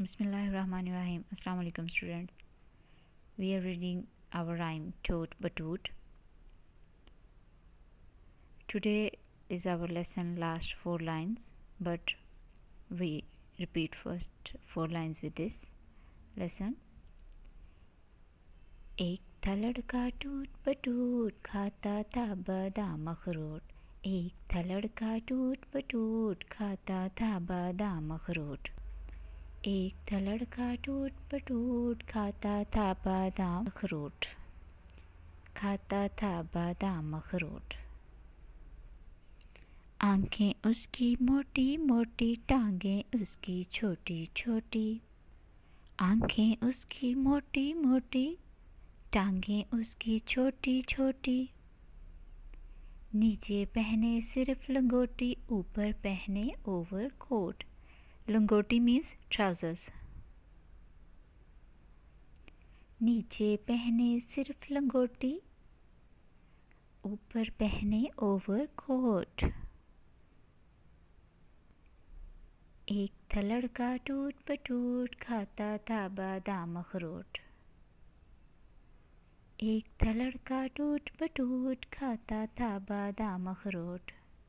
Bismillahirrahmanirrahim. Assalamu alaikum students. We are reading our rhyme Toot Batoot. Today is our lesson last four lines but we repeat first four lines with this lesson. एक था लड़का टूट बटूट खाता था बादाम अखरोट एक था लड़का टूट बटूट खाता था बादाम अखरोट एक था लड़का टूट पटूट, खाता था बादाम अखरोट। खाता था बादाम अखरोट। आँखें उसकी मोटी मोटी, टांगें उसकी छोटी छोटी। आँखें उसकी मोटी मोटी, टांगें उसकी छोटी छोटी। नीचे पहने सिर्फ़ लंगोटी, ऊपर पहने ओवर कोट लंगोटी मीन्स ट्राउज़र्स। नीचे पहने सिर्फ़ लंगोटी, ऊपर पहने ओवर कोट। एक था लड़का टूट पटूट खाता था बादाम अखरोट। एक था लड़का टूट पटूट खाता था बादाम अखरोट।